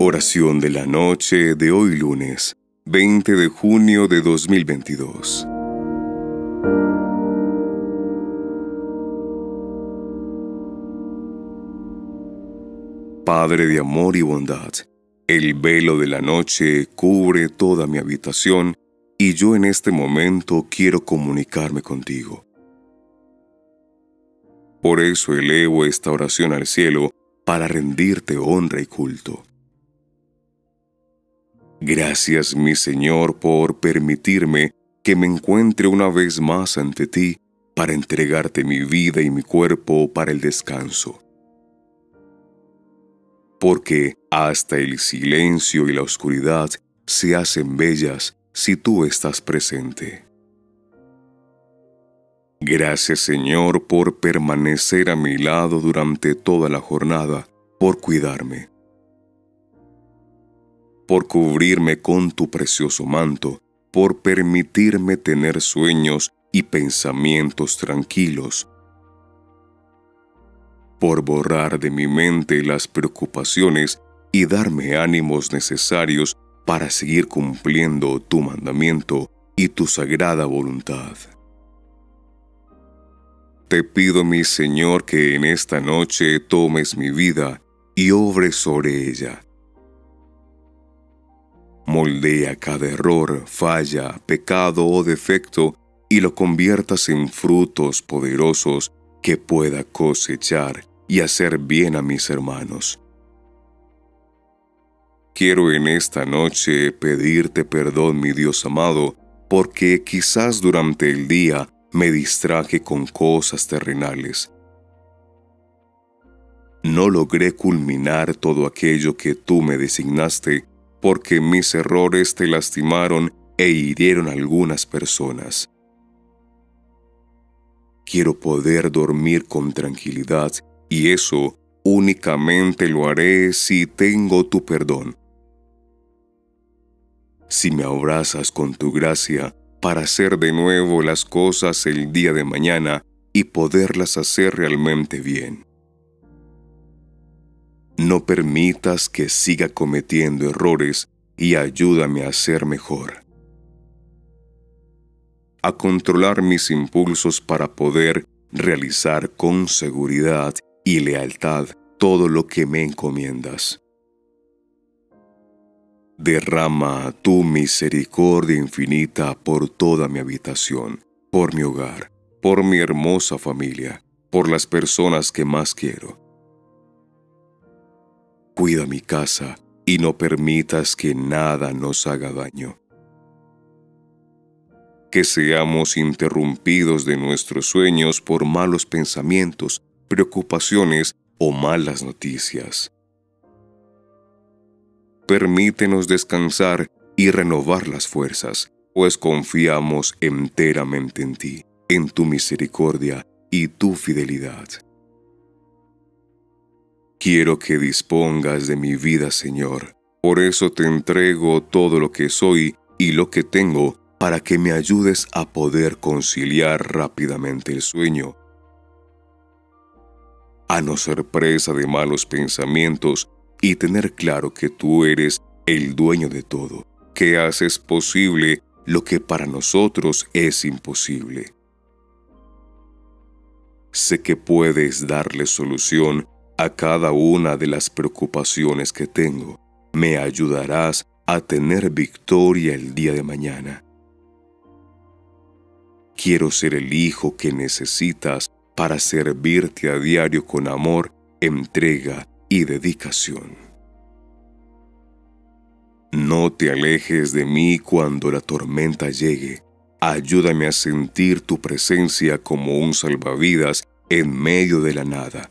Oración de la noche de hoy lunes, 20 de junio de 2022. Padre de amor y bondad, el velo de la noche cubre toda mi habitación y yo en este momento quiero comunicarme contigo. Por eso elevo esta oración al cielo para rendirte honra y culto. Gracias, mi Señor, por permitirme que me encuentre una vez más ante ti para entregarte mi vida y mi cuerpo para el descanso. Porque hasta el silencio y la oscuridad se hacen bellas si tú estás presente. Gracias Señor por permanecer a mi lado durante toda la jornada, por cuidarme por cubrirme con tu precioso manto, por permitirme tener sueños y pensamientos tranquilos, por borrar de mi mente las preocupaciones y darme ánimos necesarios para seguir cumpliendo tu mandamiento y tu sagrada voluntad. Te pido, mi Señor, que en esta noche tomes mi vida y obres sobre ella Moldea cada error, falla, pecado o defecto y lo conviertas en frutos poderosos que pueda cosechar y hacer bien a mis hermanos. Quiero en esta noche pedirte perdón, mi Dios amado, porque quizás durante el día me distraje con cosas terrenales. No logré culminar todo aquello que tú me designaste porque mis errores te lastimaron e hirieron algunas personas. Quiero poder dormir con tranquilidad y eso únicamente lo haré si tengo tu perdón. Si me abrazas con tu gracia para hacer de nuevo las cosas el día de mañana y poderlas hacer realmente bien. No permitas que siga cometiendo errores y ayúdame a ser mejor. A controlar mis impulsos para poder realizar con seguridad y lealtad todo lo que me encomiendas. Derrama tu misericordia infinita por toda mi habitación, por mi hogar, por mi hermosa familia, por las personas que más quiero Cuida mi casa y no permitas que nada nos haga daño. Que seamos interrumpidos de nuestros sueños por malos pensamientos, preocupaciones o malas noticias. Permítenos descansar y renovar las fuerzas, pues confiamos enteramente en ti, en tu misericordia y tu fidelidad. Quiero que dispongas de mi vida, Señor. Por eso te entrego todo lo que soy y lo que tengo para que me ayudes a poder conciliar rápidamente el sueño, a no ser presa de malos pensamientos y tener claro que tú eres el dueño de todo, que haces posible lo que para nosotros es imposible. Sé que puedes darle solución a cada una de las preocupaciones que tengo. Me ayudarás a tener victoria el día de mañana. Quiero ser el hijo que necesitas para servirte a diario con amor, entrega y dedicación. No te alejes de mí cuando la tormenta llegue. Ayúdame a sentir tu presencia como un salvavidas en medio de la nada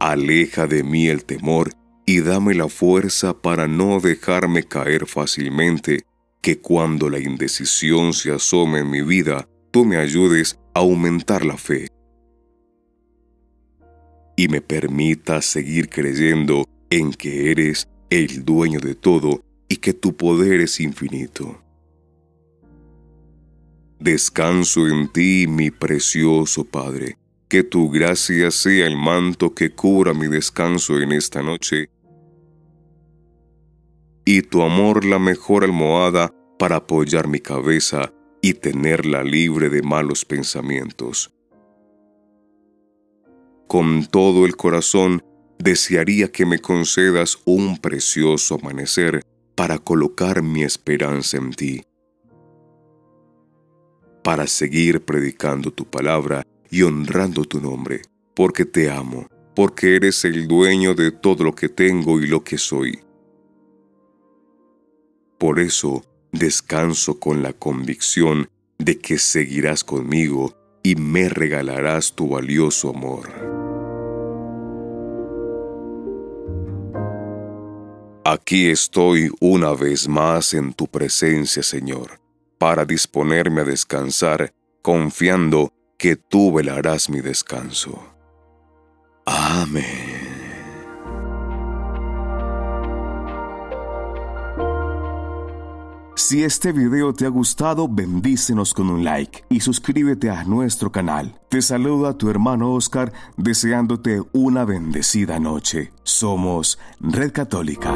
Aleja de mí el temor y dame la fuerza para no dejarme caer fácilmente, que cuando la indecisión se asome en mi vida, tú me ayudes a aumentar la fe y me permitas seguir creyendo en que eres el dueño de todo y que tu poder es infinito. Descanso en ti, mi precioso Padre, que tu gracia sea el manto que cubra mi descanso en esta noche y tu amor la mejor almohada para apoyar mi cabeza y tenerla libre de malos pensamientos. Con todo el corazón desearía que me concedas un precioso amanecer para colocar mi esperanza en ti, para seguir predicando tu palabra y honrando tu nombre, porque te amo, porque eres el dueño de todo lo que tengo y lo que soy. Por eso descanso con la convicción de que seguirás conmigo y me regalarás tu valioso amor. Aquí estoy una vez más en tu presencia, Señor, para disponerme a descansar, confiando que tú velarás mi descanso. Amén. Si este video te ha gustado, bendícenos con un like y suscríbete a nuestro canal. Te saluda tu hermano Oscar deseándote una bendecida noche. Somos Red Católica.